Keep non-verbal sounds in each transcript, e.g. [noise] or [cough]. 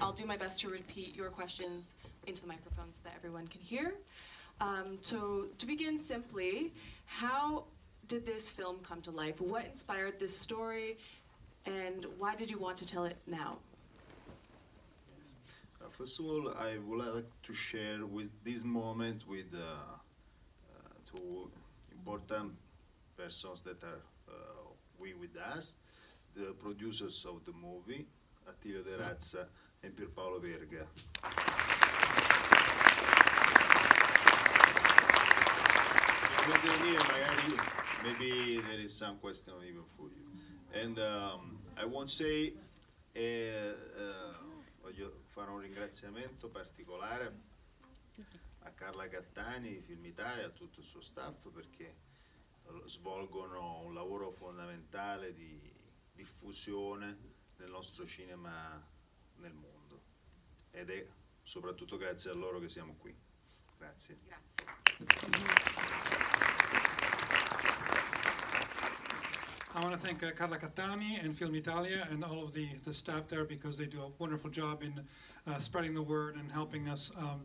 I'll do my best to repeat your questions into the microphone so that everyone can hear. Um, so to begin simply, how did this film come to life? What inspired this story and why did you want to tell it now? Uh, first of all, I would like to share with this moment with uh, uh, two important persons that are uh, we with us, the producers of the movie, Attilio De Razza and Pierpaolo Verga. maybe there is some question even for you. And um, I won't say, eh, uh, voglio fare un ringraziamento particolare a Carla Cattani, Film Italia, a tutto il suo staff perché svolgono un lavoro fondamentale di diffusione del nostro cinema nel mondo ed è soprattutto grazie a loro che siamo qui. Grazie. Grazie. I want to thank uh, Carla Cattani and Film Italia and all of the, the staff there because they do a wonderful job in uh, spreading the word and helping us um,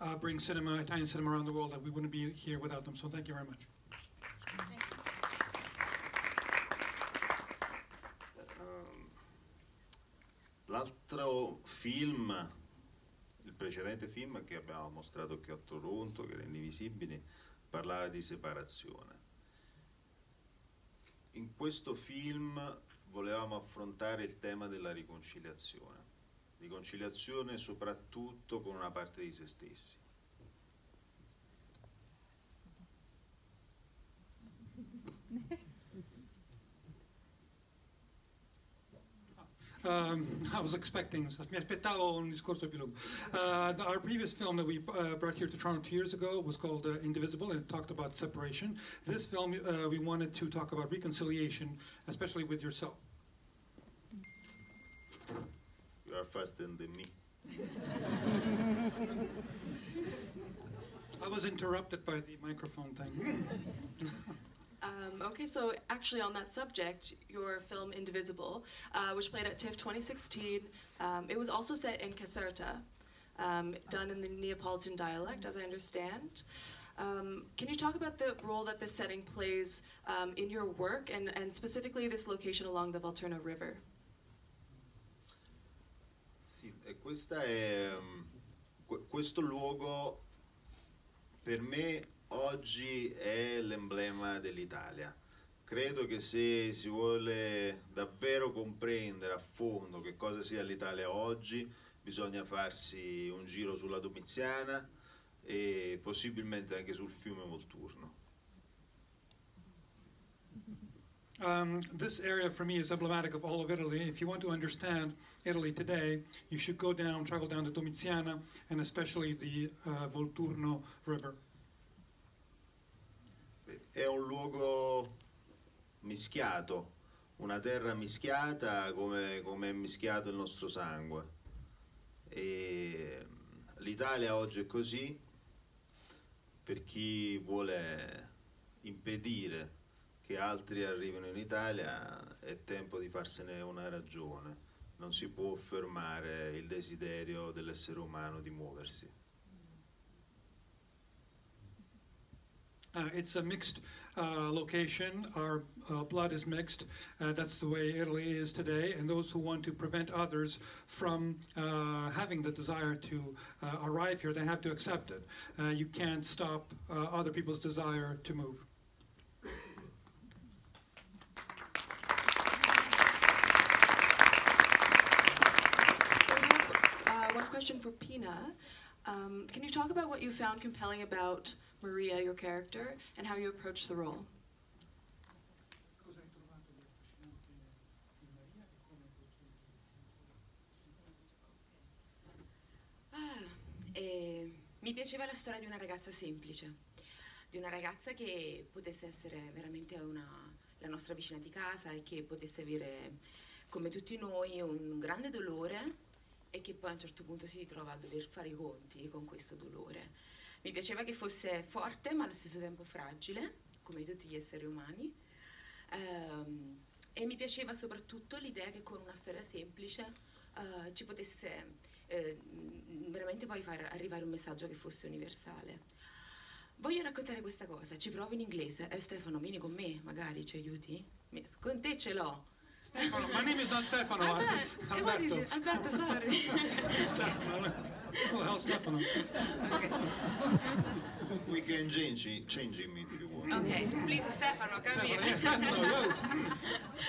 uh, bring cinema, Italian cinema around the world that we wouldn't be here without them. So thank you very much. Um, l'altro film, il precedente film che abbiamo mostrato qui a Toronto, che era Indivisibili, parlava di separazione. In questo film volevamo affrontare il tema della riconciliazione, riconciliazione soprattutto con una parte di se stessi. Um, I was expecting, mi aspettavo un discorso più lungo. Uh, our previous film that we uh, brought here to Toronto two years ago was called uh, Indivisible and it talked about separation. This film, uh, we wanted to talk about reconciliation, especially with yourself. You are faster than me. [laughs] I was interrupted by the microphone thing. [laughs] Um, okay, so actually on that subject, your film Indivisible, uh, which played at TIFF 2016, um, it was also set in Caserta, um, done in the Neapolitan dialect, as I understand. Um, can you talk about the role that this setting plays um, in your work, and, and specifically this location along the Volturno River? Sì, questa è, questo luogo per me oggi è l'emblema dell'Italia. Credo che se si vuole davvero comprendere a fondo che cosa sia l'Italia oggi, bisogna farsi un giro sulla Domiziana e possibilmente anche sul fiume Volturno. Um, this area for me is emblematic of all of Italy. If you want to understand Italy today, you should go down, travel down the Domiziana, and especially the uh, Volturno River. È un luogo mischiato, una terra mischiata come, come è mischiato il nostro sangue. l'Italia oggi è così, per chi vuole impedire che altri arrivino in Italia è tempo di farsene una ragione. Non si può fermare il desiderio dell'essere umano di muoversi. Uh, it's a mixed uh, location. Our uh, blood is mixed. Uh, that's the way Italy is today. And those who want to prevent others from uh, having the desire to uh, arrive here, they have to accept it. you can't stop other people's desire to move. one question for Pina. Um, can you talk about what you found compelling about Maria, your character, and how you approach the role. Ah, eh, mi piaceva la storia di una ragazza semplice, di una ragazza che potesse essere veramente una, la nostra vicina di casa e che potesse avere, come tutti noi, un grande dolore e che poi a un certo punto si ritrova a dover fare i conti con questo dolore mi piaceva che fosse forte ma allo stesso tempo fragile, come tutti gli esseri umani. Um, e mi piaceva soprattutto l'idea che con una storia semplice eh, ci potesse eh, veramente poi far arrivare un messaggio che fosse universale. Voglio raccontare questa cosa, ci provo in inglese. Eh, Stefano, vieni con me, magari ci aiuti? Con te ce l'ho. Stefano, my name is not Stefano. Ah? Alberto. Alberto, sorry. [laughs] Stefano. Who the hell Stefano? [laughs] We can change, it- change him if you want. Ok, please Stefano, come Stefano, here. yes, Stefano, yo.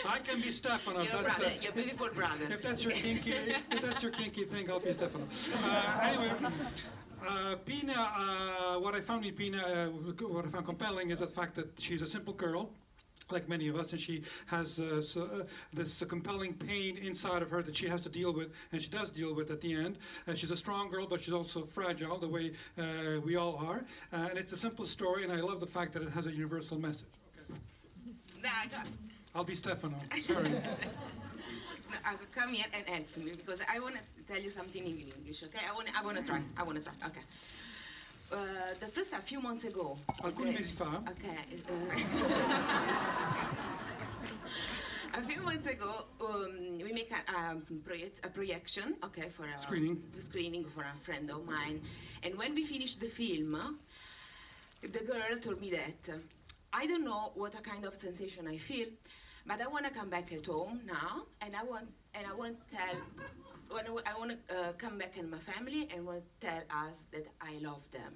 I can be Stefano. if Your that's, brother, uh, your beautiful brother. If that's your kinky, if that's your kinky thing, I'll be Stefano. Uh, anyway, uh, Pina, uh, what I found in Pina, uh, what I found compelling is the fact that she's a simple girl. Like many of us, and she has uh, so, uh, this uh, compelling pain inside of her that she has to deal with, and she does deal with at the end. Uh, she's a strong girl, but she's also fragile, the way uh, we all are. Uh, and it's a simple story, and I love the fact that it has a universal message. Dai. I'll be Stefano. Sorry. [laughs] No, uh, come here and help me because I want to tell you something in English, okay? I want I want to try. I want to try. Okay. Uh, the first a few months ago. Alcuni okay, mesi fa, Okay. uh, [laughs] a few months ago, um, we make a, um, project, a projection, okay, for a Screening. screening for a friend of mine. And when we finished the film, the girl told me that I don't know what a kind of sensation I feel, but I want to come back at home now, and I want and I want to tell. When I want to uh, come back in my family and want to tell us that I love them.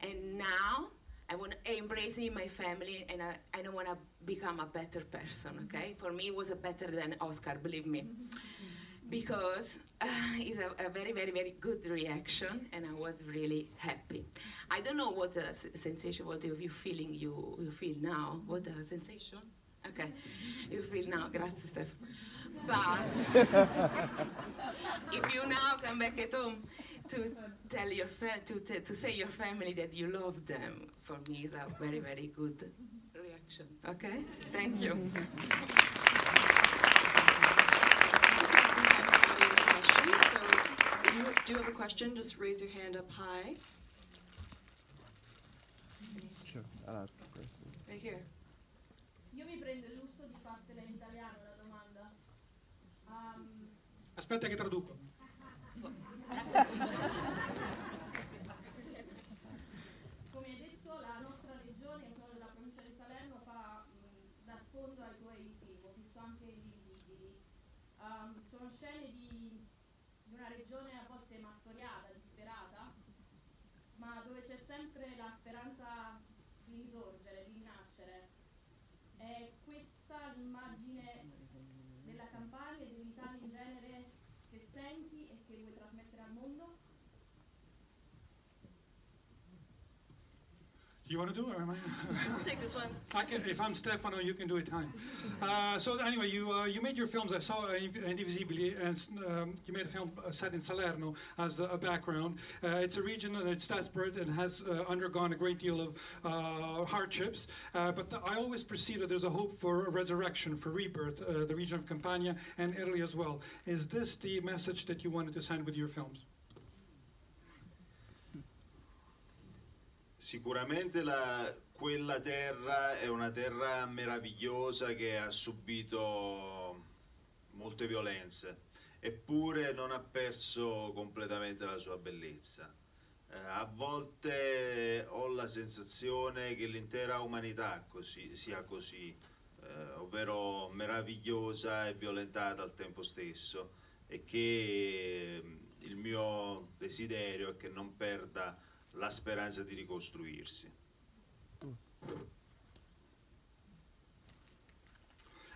And now I want to embrace my family and I, don't want to become a better person, okay? For me, it was a better than Oscar, believe me. Because uh, it's a, a very, very, very good reaction and I was really happy. I don't know what the sensation, what you feeling you, you feel now. What the sensation? Okay, you feel now, grazie Steph. But if you now come back at home to tell your fa- to, t- to say your family that you love them, for me is a very very good reaction. Okay, thank you. do you have a question, just raise your hand up high. Sure, I'll ask a question. Right here. Io mi prendo il lusso di fartela in italiano la domanda. Aspetta che traduco. come hai detto, la nostra regione, della provincia di Salerno, fa da sfondo ai tuoi film, ho visto anche i Invisibili. Um, sono scene di, di una regione a volte martoriata, disperata, ma dove c'è sempre la speranza di risorgere, di rinascere. È questa l'immagine della Campania e dell'Italia in genere senti e che vuoi trasmettere al mondo? You want to do it? Or am I? [laughs] I'll take this one. I can, if I'm Stefano, you can do it. Time. Uh, so anyway, you uh, you made your films. I saw uh, Indivisibili, and um, you made a film uh, set in Salerno as a, background. Uh, it's a region that's desperate and has uh, undergone a great deal of uh, hardships. Uh, but I always perceive that there's a hope for a resurrection, for rebirth. Uh, the region of Campania and Italy as well. Is this the message that you wanted to send with your films? Sicuramente la- quella terra è una terra meravigliosa che ha subito molte violenze, eppure non ha perso completamente la sua bellezza. Eh, a volte ho la sensazione che l'intera umanità così- sia così, eh, ovvero meravigliosa e violentata al tempo stesso, e che eh, il mio desiderio è che non perda la speranza di ricostruirsi.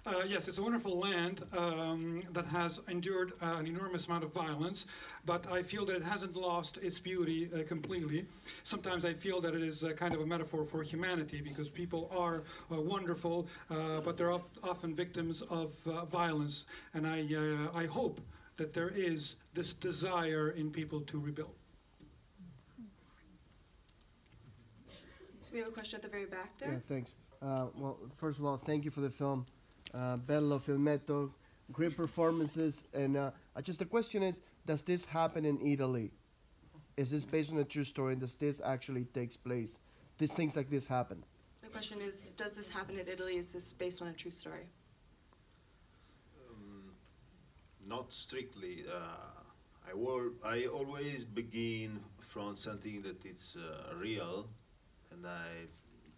Uh, yes, it's a wonderful land um, that has endured uh, an enormous amount of violence, but I feel that it hasn't lost its beauty uh, completely. Sometimes I feel that it is kind of a metaphor for humanity because people are uh, wonderful, uh, but they're oft- often victims of uh, violence. And I, I hope that there is this desire in people to rebuild. We have a question at the very back there. Yeah, thanks. Uh, well, first of all, thank you for the film. Uh, bello filmetto, great performances. And uh, just the question is, does this happen in Italy? Is this based on a true story? And Does this actually takes place? These things like this happen? The question is, does this happen in Italy? Is this based on a true story? Um, not strictly. Uh, I, will, I always begin from something that is uh, real, and I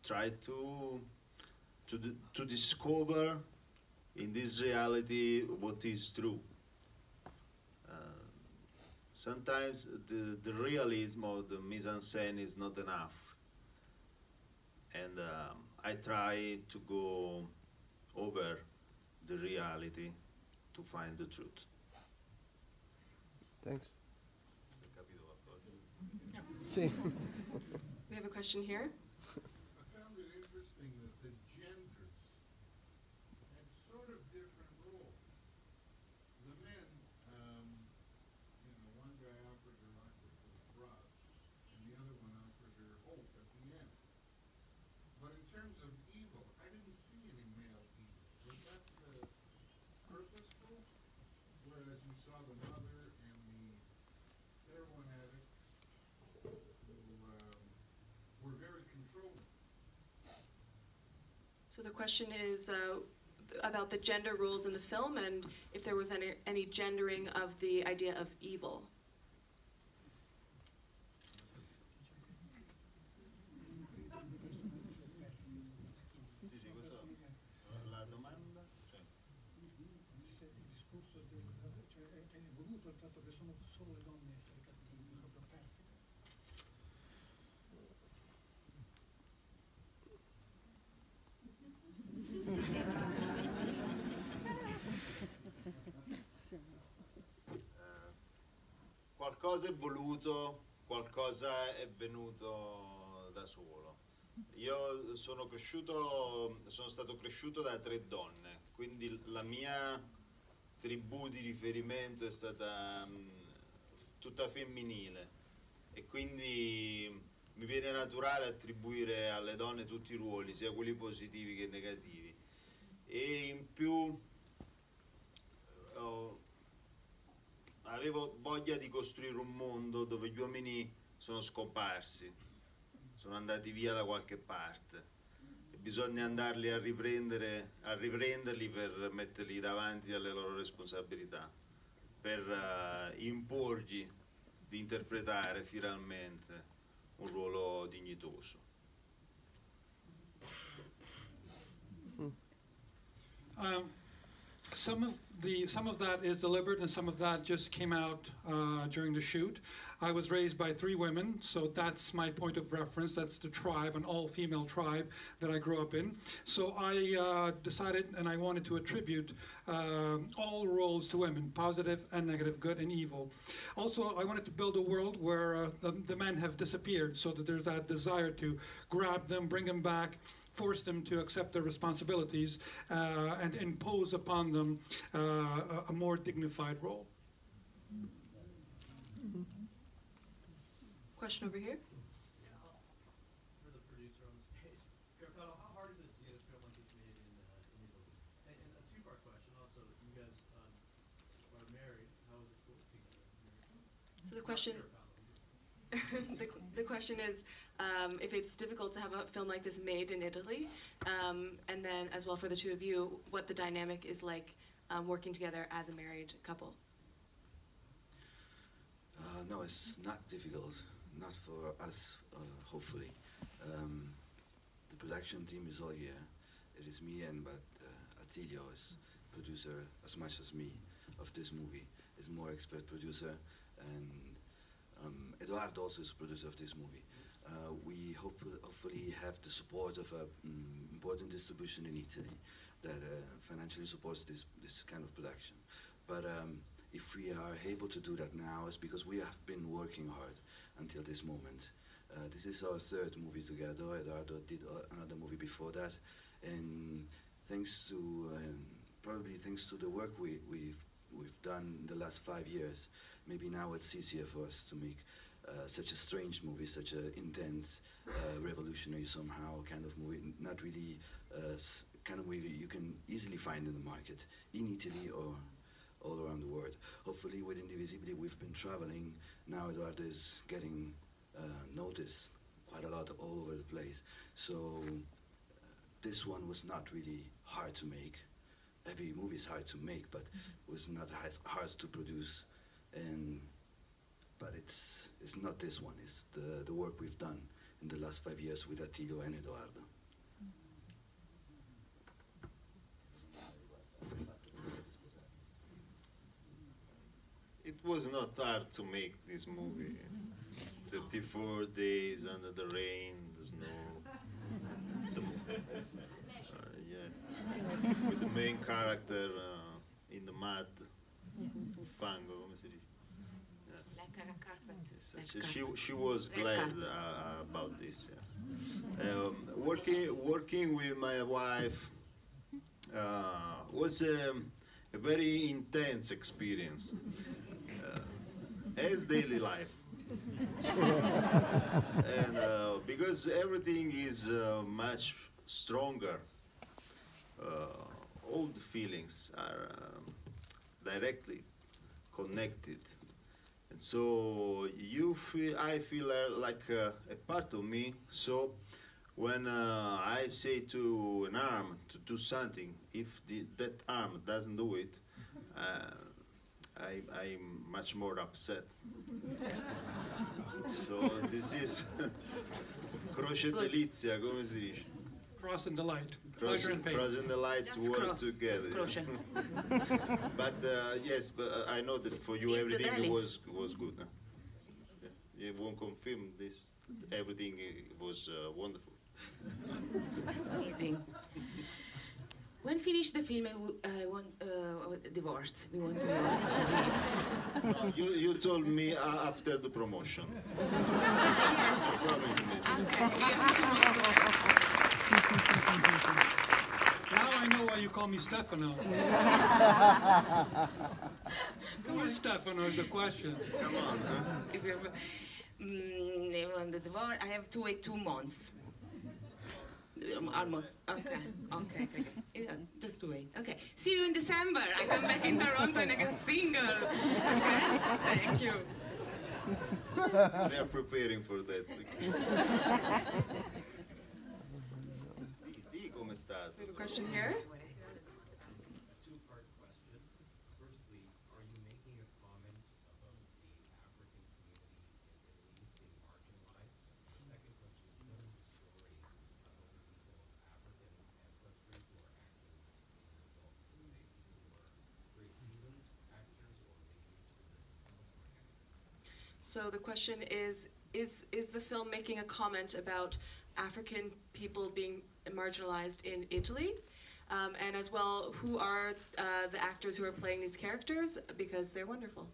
try to to to discover in this reality what is true. Uh, sometimes the, the realism or the mise en scène is not enough. And um, I try to go over the reality to find the truth. Thanks. See. Question here. I found it interesting that the genders had sort of different roles. The men, um, you know, one guy offered her octopus and the other one offered her hope at the end. But in terms of evil, I didn't see any male evil. Was that uh, purposeful? Whereas you saw the mother and the heroin addict who um, were very controlling. So the question is uh, about the gender roles in the film and if there was any, any gendering of the idea of evil. Qualcosa è voluto, qualcosa è venuto da solo. Io sono cresciuto, sono stato cresciuto da tre donne, quindi la mia tribù di riferimento è stata mm, tutta femminile e quindi mi viene naturale attribuire alle donne tutti i ruoli, sia quelli positivi che negativi. E in più eh, ho- avevo voglia di costruire un mondo dove gli uomini sono scomparsi, sono andati via da qualche parte e bisogna andarli a riprendere, a riprenderli per metterli davanti alle loro responsabilità, per eh, imporgli di interpretare finalmente un ruolo dignitoso. Um, some of the some of that is deliberate, and some of that just came out uh, during the shoot. I was raised by three women, so that's my point of reference. That's the tribe, an all-female tribe that I grew up in. So I uh, decided, and I wanted to attribute um all roles to women, positive and negative, good and evil. Also, I wanted to build a world where uh, the, the men have disappeared, so that there's that desire to grab them, bring them back, force them to accept their responsibilities uh, and impose upon them uh, a, a more dignified role. Question over here. for the producer on the stage. [laughs] Carpano, how hard is it to get a film like this made in, uh, in Italy? And, and a two-part question also, you guys, um, are married, how is it cool being married? So the question, Carpano. [laughs] the, the question is um, if it's difficult to have a film like this made in Italy, um, and then as well for the two of you, what the dynamic is like um, working together as a married couple. Uh, no, it's not difficult, not for us, uh, hopefully. Um, the production team is all here. It is me and but uh, Attilio is producer as much as me of this movie. Is more expert producer, and um, Edoardo also is producer of this movie. Uh, we hope hopefully have the support of an mm, important distribution in Italy that uh, financially supports this this kind of production. But um, if we are able to do that now, it's because we have been working hard until this moment. Uh, this is our third movie together. Edoardo did uh, another movie before that, and thanks to um, probably thanks to the work we, we've we've done in the last five years, maybe now it's easier for us to make uh, such a strange movie, such an intense, uh, revolutionary somehow kind of movie. Not really uh, kind of movie you can easily find in the market in Italy or all around the world. Hopefully, with Indivisibili, we've been traveling. Now Edoardo is getting uh, noticed quite a lot all over the place. So uh, this one was not really hard to make. Every movie is hard to make, but it was not as hard to produce. And but it's it's not this one. It's the the work we've done in the last five years with Attilio and Edoardo. It was not hard to make this movie. 34 days under the rain, the snow. With the main character uh, in the mud. Fango, come si dice? Like a carpet. Yes, she, she, carpet. she was Red glad uh, about this. Yes. Um, working working with my wife uh, was um, a very intense experience, uh, as daily life. [laughs] and uh, because everything is uh, much stronger, all the feelings are um, directly connected. And so you feel, I feel uh, like uh, a part of me. So when uh, I say to an arm to do something, if the, that arm doesn't do it, uh, I, I'm much more upset. [laughs] so this is croce Good. delizia, come si dice? Cross and delight, pleasure Crossing, and pain. crossing the light Just work cross, together. just [laughs] [laughs] but uh, yes, but uh, I know that for you It's everything was was good. Huh? Yeah, You won't confirm this. Everything uh, was uh, wonderful. [laughs] Amazing. When finished the film, I w- I want uh, divorce. We want divorce to be. you you told me uh, after the promotion. Promise me. Okay, we have two months. Now I know why you call me Stefano. [laughs] Who is Stefano is the question. Come on. Huh? Is it- Mm, I the divorce. I have to wait two months. Um, Almost. Okay. Okay. Okay. okay. Yeah, just to wait. Okay. See you in December. I come back in Toronto and I can single. Okay. Thank you. They are preparing for that. [laughs] Di come è stato? Question here. So the question is, is, is the film making a comment about African people being marginalized in Italy? Um, and as well, who are uh, the actors who are playing these characters? Because they're wonderful.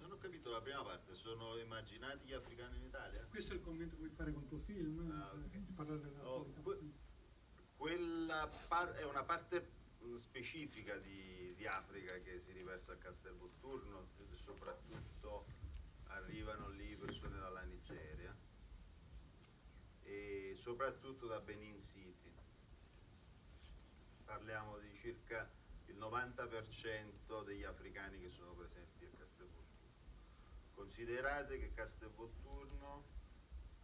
Non ho capito la prima parte, sono immaginati gli africani in Italia? Questo è il commento che vuoi fare col tuo film? Ah, ok. eh, parlare della Oh, que- quella è una parte specifica di, di Africa che si riversa a Castelvolturno, e soprattutto arrivano lì persone soprattutto da Benin City. Parliamo di circa il 90% degli africani che sono presenti a Castelvolturno. Considerate che Castelvolturno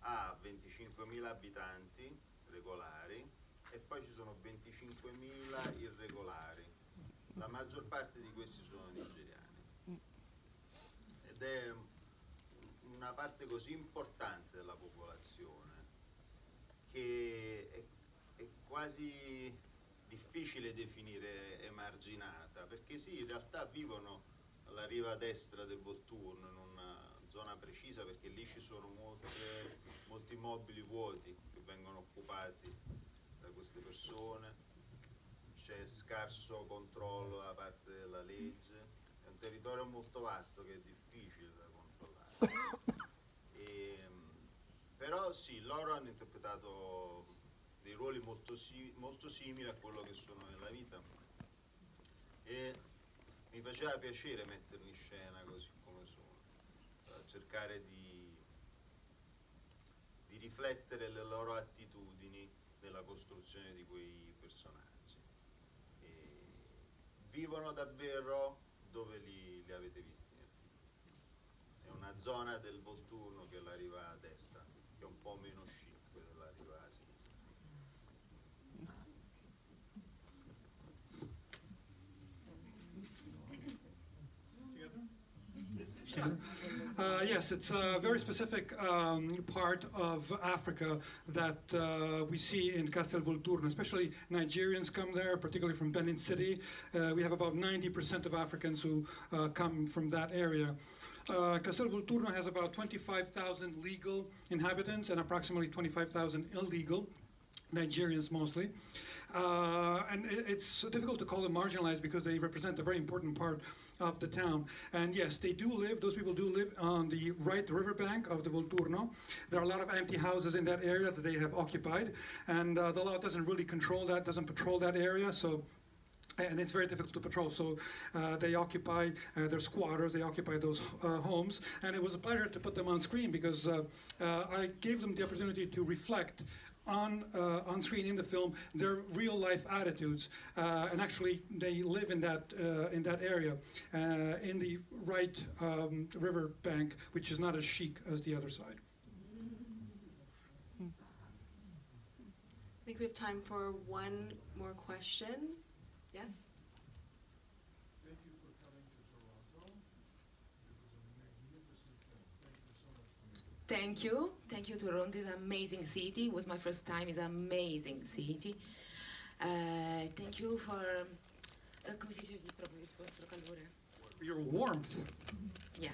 ha 25.000 abitanti regolari e poi ci sono 25.000 irregolari. La maggior parte di questi sono nigeriani. Ed è una parte così importante della popolazione che è, è quasi difficile definire emarginata, perché sì, in realtà vivono alla riva destra del Volturno, in una zona precisa, perché lì ci sono molte- molti immobili vuoti che vengono occupati da queste persone, c'è scarso controllo da parte della legge, è un territorio molto vasto che è difficile da controllare. [laughs] Ehm, però sì, loro hanno interpretato dei ruoli molto, molto simili a quello che sono nella vita e mi faceva piacere metterli in scena così come sono, cercare di, di riflettere le loro attitudini nella costruzione di quei personaggi. E vivono davvero dove li, li avete visti nel film. È una zona del Volturno che è la riva a destra, è un po' meno chic a sinistra. Uh, yes, it's a very specific um, part of Africa that uh, we see in Castel Volturno, especially Nigerians come there, particularly from Benin City. Uh, we have about 90% of Africans who uh, come from that area. Uh, Castel Volturno has about 25,000 legal inhabitants and approximately 25,000 illegal. Nigerians mostly. Uh, and it, it's difficult to call them marginalized because they represent a very important part of the town. And yes, they do live, those people do live on the right riverbank of the Volturno. There are a lot of empty houses in that area that they have occupied. And uh, the law doesn't really control that, doesn't patrol that area. So and it's very difficult to patrol. So uh, they occupy, uh, they're squatters, they occupy those uh, homes, and it was a pleasure to put them on screen because uh, uh, I gave them the opportunity to reflect on, uh, on screen in the film their real life attitudes, uh, and actually they live in that, uh, in that area, uh, in the right um, river bank, which is not as chic as the other side. I think we have time for one more question. Yes? Thank you for coming to Toronto. It was a magnificent film. Thank you so much for making it. Thank you. Thank you, Toronto is an amazing city. It was my first time. It's an amazing city. Uh, thank you for... Uh, come si dice proprio il vostro calore? Your warmth. Yeah.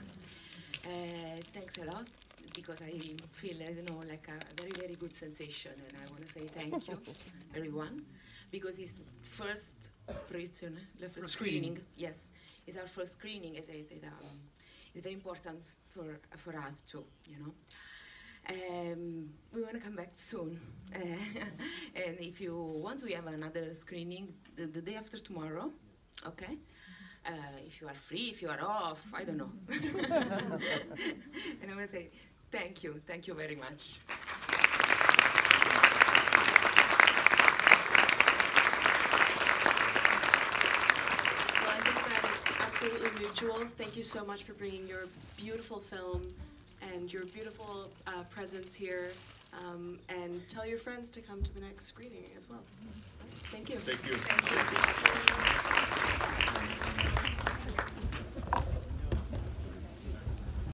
Uh, thanks a lot because I feel, I don't know, like a very, very good sensation and I want to say thank you, [laughs] everyone, because it's first proiezione, the first First screening. screening. Yes, it's our first screening, as I said. Um, it's very important for, for us too, you know. Um, we want to come back soon. Uh, [laughs] and if you want, we have another screening the, the day after tomorrow, okay? Uh, if you are free, if you are off, I don't know. [laughs] [laughs] and I want to say thank you, thank you very much. absolutely mutual. Thank you so much for bringing your beautiful film and your beautiful uh, presence here. Um, and tell your friends to come to the next screening as well. Thank you. Thank you. Thank you.